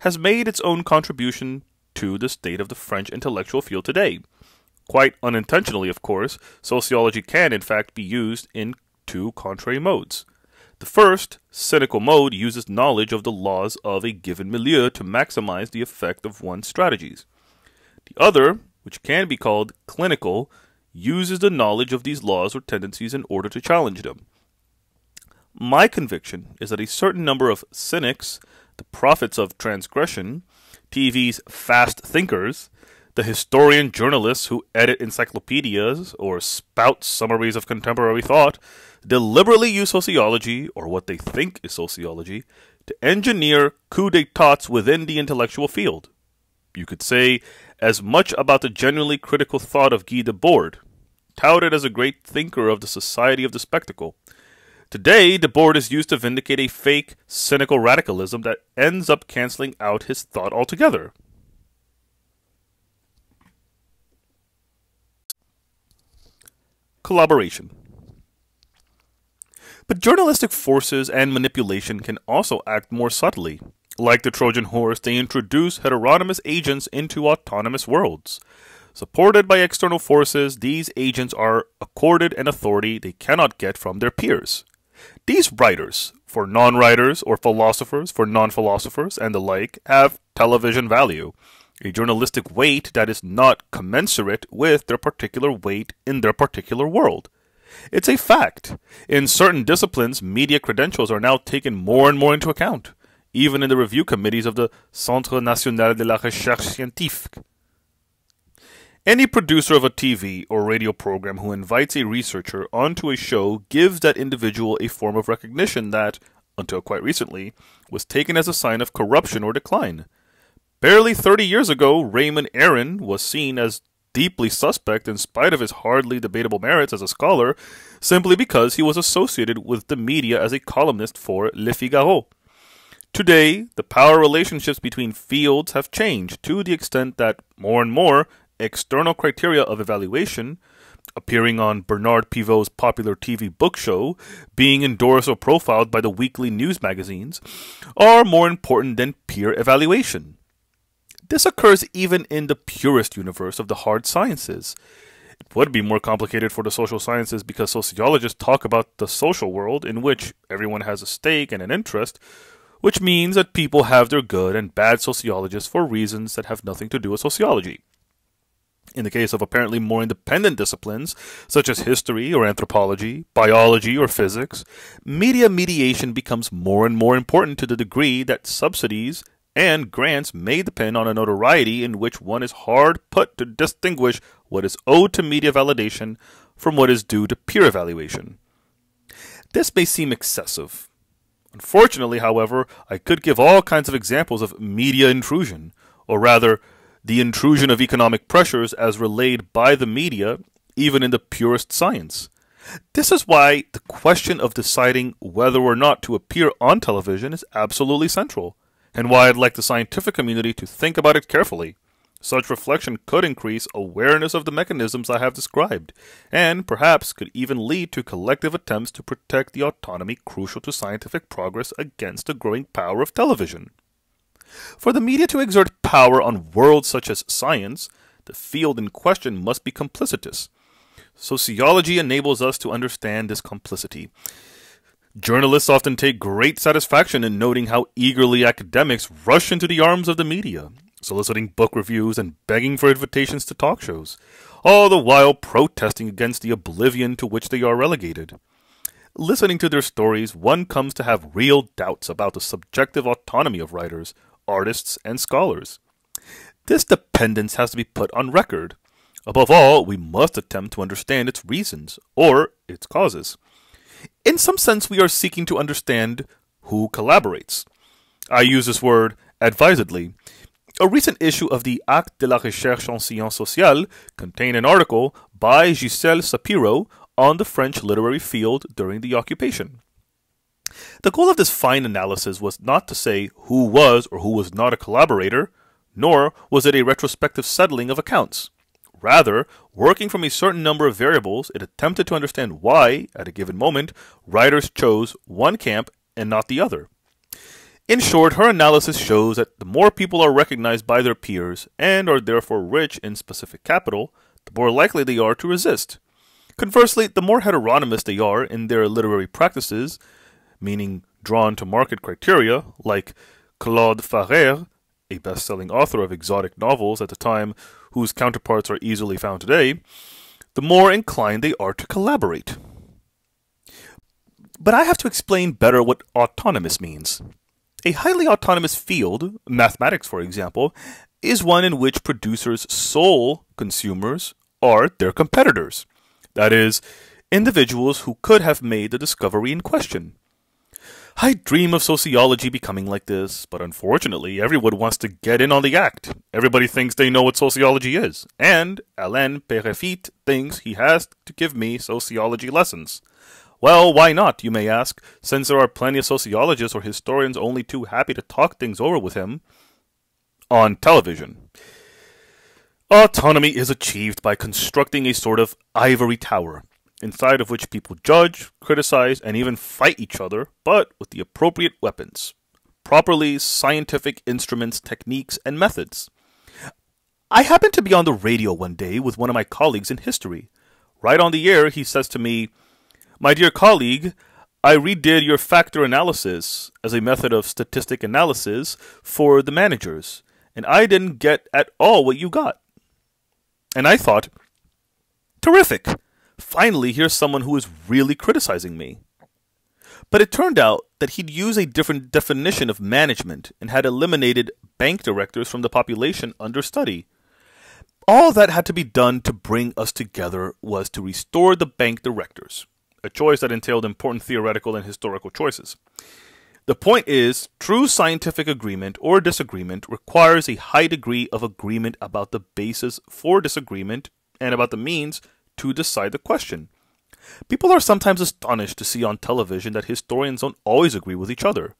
[SPEAKER 1] has made its own contribution to the state of the French intellectual field today. Quite unintentionally, of course, sociology can in fact be used in two contrary modes. The first, cynical mode, uses knowledge of the laws of a given milieu to maximize the effect of one's strategies. The other, which can be called clinical, uses the knowledge of these laws or tendencies in order to challenge them. My conviction is that a certain number of cynics, the prophets of transgression, TV's fast thinkers, the historian journalists who edit encyclopedias or spout summaries of contemporary thought, deliberately use sociology, or what they think is sociology, to engineer coup d'etats within the intellectual field. You could say as much about the genuinely critical thought of Guy Debord, touted as a great thinker of the society of the spectacle. Today, Debord is used to vindicate a fake, cynical radicalism that ends up canceling out his thought altogether. Collaboration. But journalistic forces and manipulation can also act more subtly. Like the Trojan horse, they introduce heteronomous agents into autonomous worlds. Supported by external forces, these agents are accorded an authority they cannot get from their peers. These writers, for non writers, or philosophers for non philosophers, and the like, have television value. A journalistic weight that is not commensurate with their particular weight in their particular world. It's a fact. In certain disciplines, media credentials are now taken more and more into account, even in the review committees of the Centre National de la Recherche Scientifique. Any producer of a TV or radio program who invites a researcher onto a show gives that individual a form of recognition that, until quite recently, was taken as a sign of corruption or decline. Barely 30 years ago, Raymond Aron was seen as deeply suspect in spite of his hardly debatable merits as a scholar, simply because he was associated with the media as a columnist for Le Figaro. Today, the power relationships between fields have changed to the extent that more and more external criteria of evaluation, appearing on Bernard Pivot's popular TV book show, being endorsed or profiled by the weekly news magazines, are more important than peer evaluation. This occurs even in the purest universe of the hard sciences. It would be more complicated for the social sciences because sociologists talk about the social world in which everyone has a stake and an interest, which means that people have their good and bad sociologists for reasons that have nothing to do with sociology. In the case of apparently more independent disciplines, such as history or anthropology, biology or physics, media mediation becomes more and more important to the degree that subsidies and grants may depend on a notoriety in which one is hard put to distinguish what is owed to media validation from what is due to peer evaluation. This may seem excessive. Unfortunately, however, I could give all kinds of examples of media intrusion, or rather, the intrusion of economic pressures as relayed by the media, even in the purest science. This is why the question of deciding whether or not to appear on television is absolutely central and why I'd like the scientific community to think about it carefully. Such reflection could increase awareness of the mechanisms I have described, and perhaps could even lead to collective attempts to protect the autonomy crucial to scientific progress against the growing power of television. For the media to exert power on worlds such as science, the field in question must be complicitous. Sociology enables us to understand this complicity. Journalists often take great satisfaction in noting how eagerly academics rush into the arms of the media, soliciting book reviews and begging for invitations to talk shows, all the while protesting against the oblivion to which they are relegated. Listening to their stories, one comes to have real doubts about the subjective autonomy of writers, artists, and scholars. This dependence has to be put on record. Above all, we must attempt to understand its reasons, or its causes. In some sense, we are seeking to understand who collaborates. I use this word advisedly. A recent issue of the Actes de la Recherche en Sciences Sociales contained an article by Gisèle Sapiro on the French literary field during the occupation. The goal of this fine analysis was not to say who was or who was not a collaborator, nor was it a retrospective settling of accounts. Rather, working from a certain number of variables, it attempted to understand why, at a given moment, writers chose one camp and not the other. In short, her analysis shows that the more people are recognized by their peers and are therefore rich in specific capital, the more likely they are to resist. Conversely, the more heteronomous they are in their literary practices, meaning drawn to market criteria, like Claude Farrère, a best selling author of exotic novels at the time whose counterparts are easily found today, the more inclined they are to collaborate. But I have to explain better what autonomous means. A highly autonomous field, mathematics for example, is one in which producers' sole consumers are their competitors. That is, individuals who could have made the discovery in question. I dream of sociology becoming like this, but unfortunately, everyone wants to get in on the act. Everybody thinks they know what sociology is, and Alain Peyrefitte thinks he has to give me sociology lessons. Well, why not, you may ask, since there are plenty of sociologists or historians only too happy to talk things over with him on television. Autonomy is achieved by constructing a sort of ivory tower inside of which people judge, criticize, and even fight each other, but with the appropriate weapons, properly scientific instruments, techniques, and methods. I happened to be on the radio one day with one of my colleagues in history. Right on the air, he says to me, My dear colleague, I redid your factor analysis as a method of statistic analysis for the managers, and I didn't get at all what you got. And I thought, terrific! Finally, here's someone who is really criticizing me. But it turned out that he'd used a different definition of management and had eliminated bank directors from the population under study. All that had to be done to bring us together was to restore the bank directors, a choice that entailed important theoretical and historical choices. The point is, true scientific agreement or disagreement requires a high degree of agreement about the basis for disagreement and about the means to decide the question. People are sometimes astonished to see on television that historians don't always agree with each other.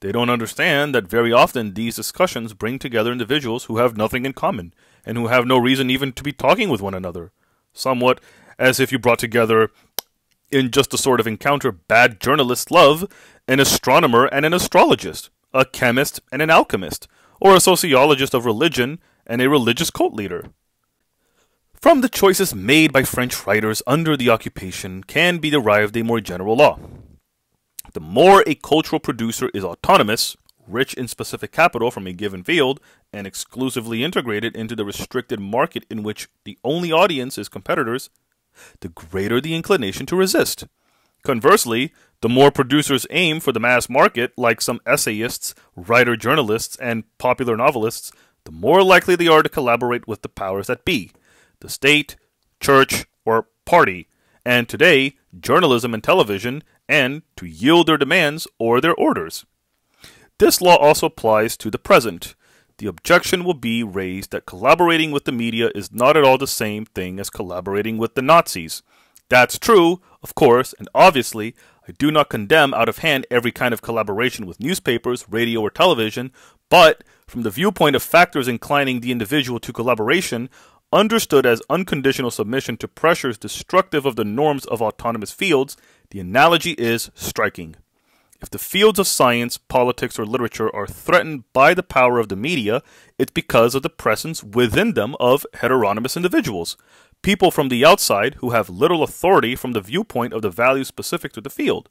[SPEAKER 1] They don't understand that very often these discussions bring together individuals who have nothing in common and who have no reason even to be talking with one another. Somewhat as if you brought together, in just a sort of encounter bad journalist love, an astronomer and an astrologist, a chemist and an alchemist, or a sociologist of religion and a religious cult leader. From the choices made by French writers under the occupation can be derived a more general law. The more a cultural producer is autonomous, rich in specific capital from a given field, and exclusively integrated into the restricted market in which the only audience is competitors, the greater the inclination to resist. Conversely, the more producers aim for the mass market, like some essayists, writer journalists, and popular novelists, the more likely they are to collaborate with the powers that be the state, church, or party, and today, journalism and television, and to yield their demands or their orders. This law also applies to the present. The objection will be raised that collaborating with the media is not at all the same thing as collaborating with the Nazis. That's true, of course, and obviously, I do not condemn out of hand every kind of collaboration with newspapers, radio, or television, but from the viewpoint of factors inclining the individual to collaboration, Understood as unconditional submission to pressures destructive of the norms of autonomous fields, the analogy is striking. If the fields of science, politics, or literature are threatened by the power of the media, it's because of the presence within them of heteronomous individuals, people from the outside who have little authority from the viewpoint of the values specific to the field.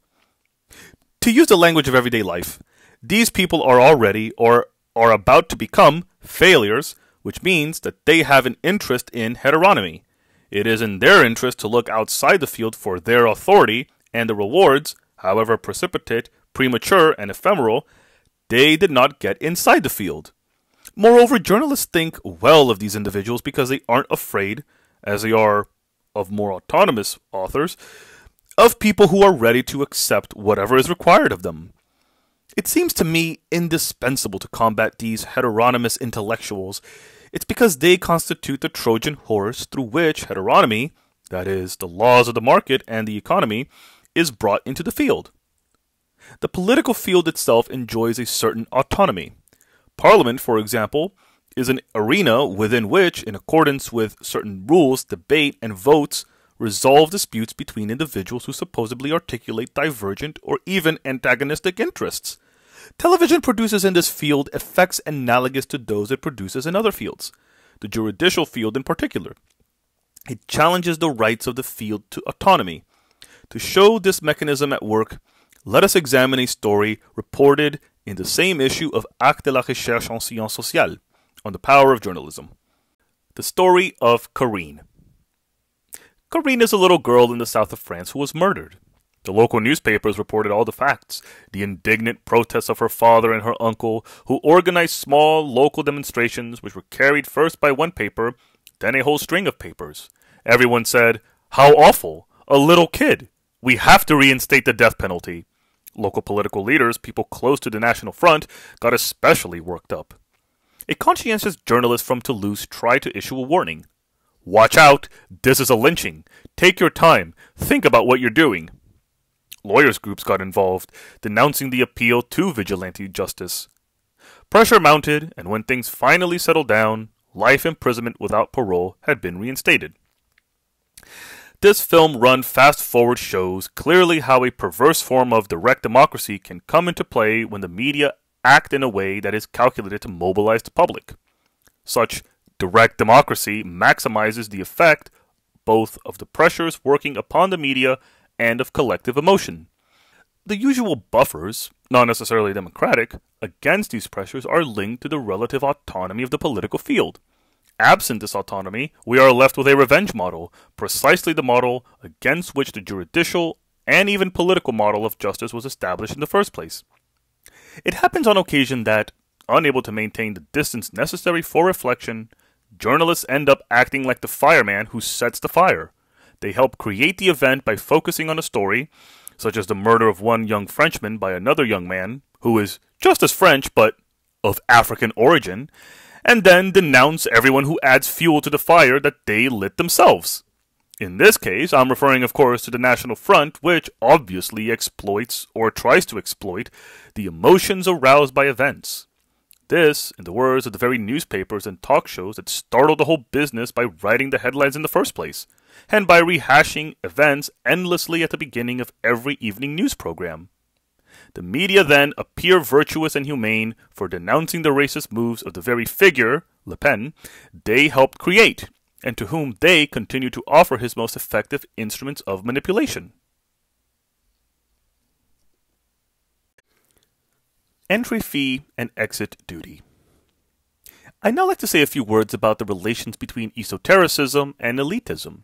[SPEAKER 1] To use the language of everyday life, these people are already or are about to become failures which means that they have an interest in heteronomy. It is in their interest to look outside the field for their authority, and the rewards, however precipitate, premature, and ephemeral, they did not get inside the field. Moreover, journalists think well of these individuals because they aren't afraid, as they are of more autonomous authors, of people who are ready to accept whatever is required of them. It seems to me indispensable to combat these heteronomous intellectuals. It's because they constitute the Trojan horse through which heteronomy, that is, the laws of the market and the economy, is brought into the field. The political field itself enjoys a certain autonomy. Parliament, for example, is an arena within which, in accordance with certain rules, debate and votes resolve disputes between individuals who supposedly articulate divergent or even antagonistic interests. Television produces in this field effects analogous to those it produces in other fields, the juridical field in particular. It challenges the rights of the field to autonomy. To show this mechanism at work, let us examine a story reported in the same issue of Actes de la Recherche en Sciences Sociales on the power of journalism. The story of Corinne. Corinne is a little girl in the south of France who was murdered. The local newspapers reported all the facts the indignant protests of her father and her uncle, who organized small local demonstrations which were carried first by one paper, then a whole string of papers. Everyone said, How awful! A little kid! We have to reinstate the death penalty. Local political leaders, people close to the National Front, got especially worked up. A conscientious journalist from Toulouse tried to issue a warning. Watch out! This is a lynching. Take your time. Think about what you're doing. Lawyers' groups got involved, denouncing the appeal to vigilante justice. Pressure mounted, and when things finally settled down, life imprisonment without parole had been reinstated. This film run fast forward shows clearly how a perverse form of direct democracy can come into play when the media act in a way that is calculated to mobilize the public. Such Direct democracy maximizes the effect both of the pressures working upon the media and of collective emotion. The usual buffers, not necessarily democratic, against these pressures are linked to the relative autonomy of the political field. Absent this autonomy, we are left with a revenge model, precisely the model against which the juridical and even political model of justice was established in the first place. It happens on occasion that, unable to maintain the distance necessary for reflection, journalists end up acting like the fireman who sets the fire. They help create the event by focusing on a story, such as the murder of one young Frenchman by another young man, who is just as French but of African origin, and then denounce everyone who adds fuel to the fire that they lit themselves. In this case, I'm referring, of course, to the National Front, which obviously exploits, or tries to exploit, the emotions aroused by events. This, in the words of the very newspapers and talk shows that startled the whole business by writing the headlines in the first place, and by rehashing events endlessly at the beginning of every evening news program. The media then appear virtuous and humane for denouncing the racist moves of the very figure, Le Pen, they helped create, and to whom they continue to offer his most effective instruments of manipulation. Entry fee and exit duty. I'd now like to say a few words about the relations between esotericism and elitism.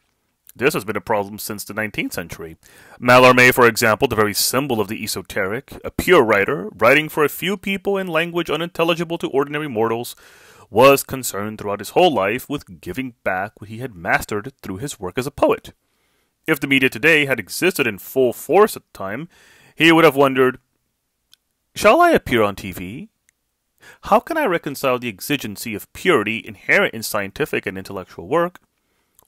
[SPEAKER 1] This has been a problem since the 19th century. Mallarmé, for example, the very symbol of the esoteric, a pure writer, writing for a few people in language unintelligible to ordinary mortals, was concerned throughout his whole life with giving back what he had mastered through his work as a poet. If the media today had existed in full force at the time, he would have wondered Shall I appear on TV? How can I reconcile the exigency of purity inherent in scientific and intellectual work,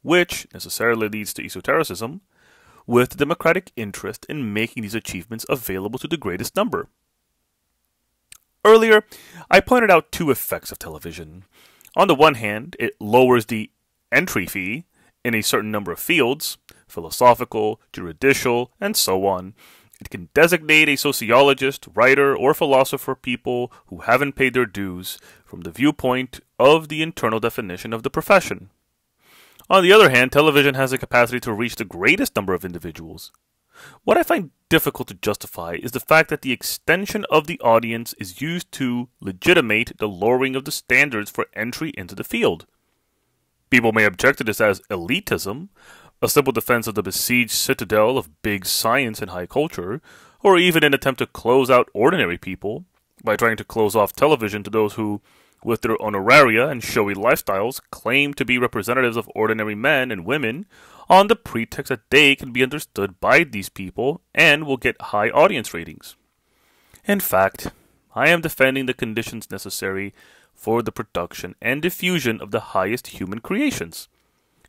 [SPEAKER 1] which necessarily leads to esotericism, with the democratic interest in making these achievements available to the greatest number? Earlier, I pointed out two effects of television. On the one hand, it lowers the entry fee in a certain number of fields philosophical, juridical, and so on it can designate a sociologist, writer, or philosopher people who haven't paid their dues from the viewpoint of the internal definition of the profession. On the other hand, television has the capacity to reach the greatest number of individuals. What I find difficult to justify is the fact that the extension of the audience is used to legitimate the lowering of the standards for entry into the field. People may object to this as elitism, a simple defense of the besieged citadel of big science and high culture, or even an attempt to close out ordinary people by trying to close off television to those who, with their honoraria and showy lifestyles, claim to be representatives of ordinary men and women on the pretext that they can be understood by these people and will get high audience ratings. In fact, I am defending the conditions necessary for the production and diffusion of the highest human creations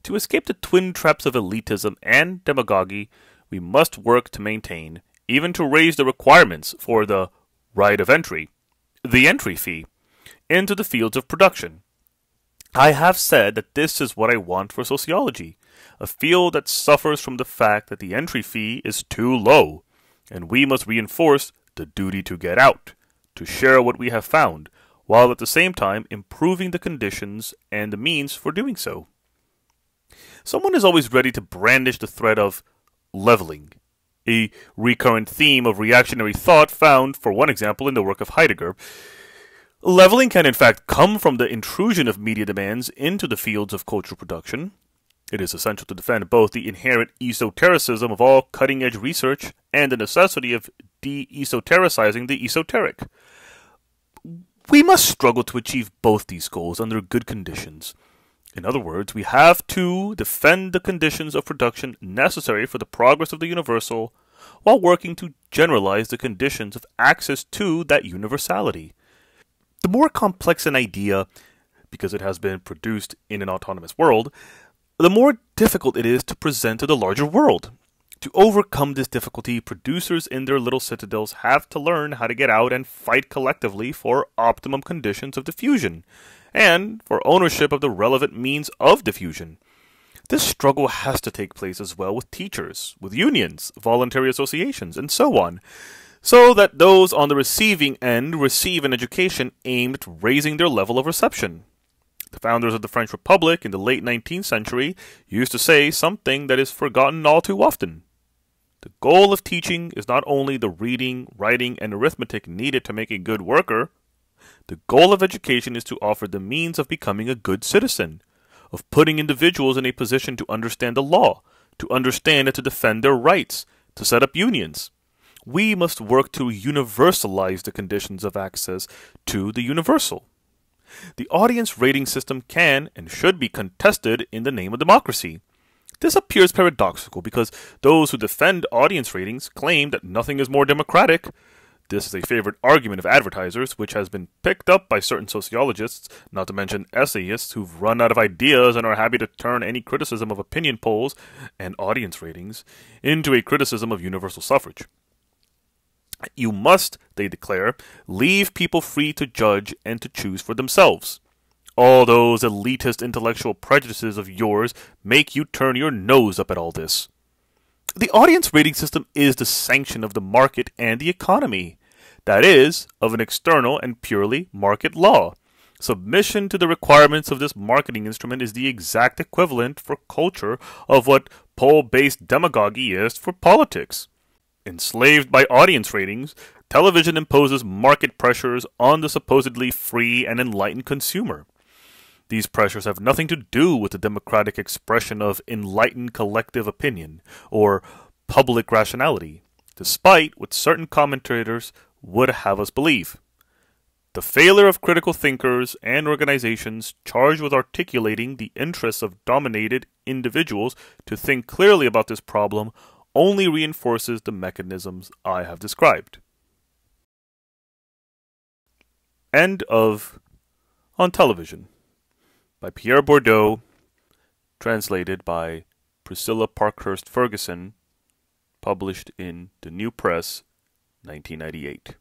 [SPEAKER 1] to escape the twin traps of elitism and demagogy, we must work to maintain, even to raise the requirements for the right of entry, the entry fee, into the fields of production. I have said that this is what I want for sociology, a field that suffers from the fact that the entry fee is too low, and we must reinforce the duty to get out, to share what we have found, while at the same time improving the conditions and the means for doing so. Someone is always ready to brandish the threat of leveling, a recurrent theme of reactionary thought found, for one example, in the work of Heidegger. Leveling can in fact come from the intrusion of media demands into the fields of cultural production. It is essential to defend both the inherent esotericism of all cutting edge research and the necessity of de esotericizing the esoteric. We must struggle to achieve both these goals under good conditions. In other words, we have to defend the conditions of production necessary for the progress of the universal while working to generalize the conditions of access to that universality. The more complex an idea, because it has been produced in an autonomous world, the more difficult it is to present to the larger world. To overcome this difficulty, producers in their little citadels have to learn how to get out and fight collectively for optimum conditions of diffusion and for ownership of the relevant means of diffusion. This struggle has to take place as well with teachers, with unions, voluntary associations, and so on, so that those on the receiving end receive an education aimed at raising their level of reception. The founders of the French Republic in the late 19th century used to say something that is forgotten all too often. The goal of teaching is not only the reading, writing, and arithmetic needed to make a good worker. The goal of education is to offer the means of becoming a good citizen, of putting individuals in a position to understand the law, to understand and to defend their rights, to set up unions. We must work to universalize the conditions of access to the universal. The audience rating system can and should be contested in the name of democracy. This appears paradoxical because those who defend audience ratings claim that nothing is more democratic. This is a favorite argument of advertisers, which has been picked up by certain sociologists, not to mention essayists who've run out of ideas and are happy to turn any criticism of opinion polls and audience ratings into a criticism of universal suffrage. You must, they declare, leave people free to judge and to choose for themselves. All those elitist intellectual prejudices of yours make you turn your nose up at all this. The audience rating system is the sanction of the market and the economy. That is, of an external and purely market law. Submission to the requirements of this marketing instrument is the exact equivalent for culture of what poll based demagoguery is for politics. Enslaved by audience ratings, television imposes market pressures on the supposedly free and enlightened consumer. These pressures have nothing to do with the democratic expression of enlightened collective opinion or public rationality, despite what certain commentators would have us believe. The failure of critical thinkers and organizations charged with articulating the interests of dominated individuals to think clearly about this problem only reinforces the mechanisms I have described. End of On Television by Pierre Bourdieu, translated by Priscilla Parkhurst Ferguson, published in The New Press, 1998.